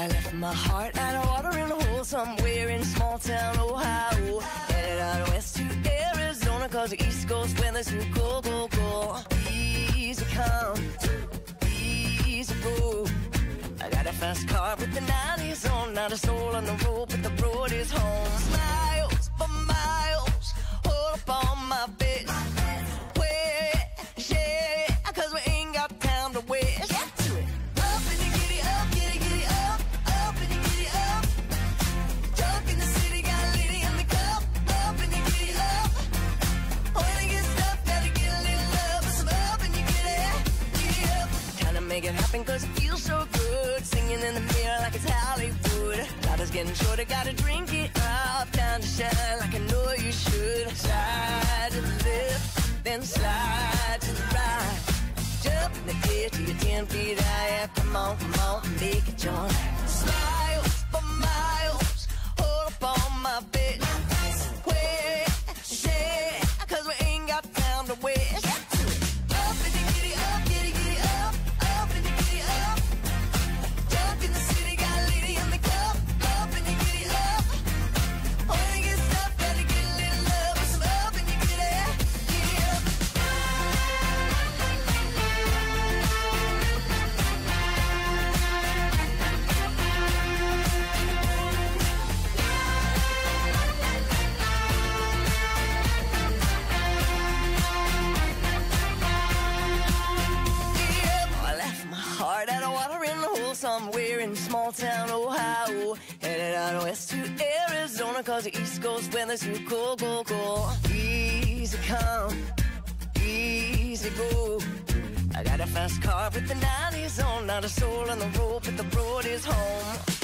I left my heart in a hole somewhere in small town Ohio. Headed out west to Arizona, cause the East Coast weather's too cold, cold, cold. Easy come, easy go. I got a fast car with the 90s on, not a soul on the road, make it happen cause it feels so good. Singing in the mirror like it's Hollywood. Life getting shorter, gotta drink it up. Time to shine like I know you should. Slide to the left, then slide to the right. Jump in the air till you're 10 feet high. Come on, come on, make it join. Somewhere in small town Ohio. Headed out west to Arizona, cause the East Coast weather's too cold, cold, cold. Easy come, easy go. I got a fast car with the 90s on, not a soul on the road, but the road is home.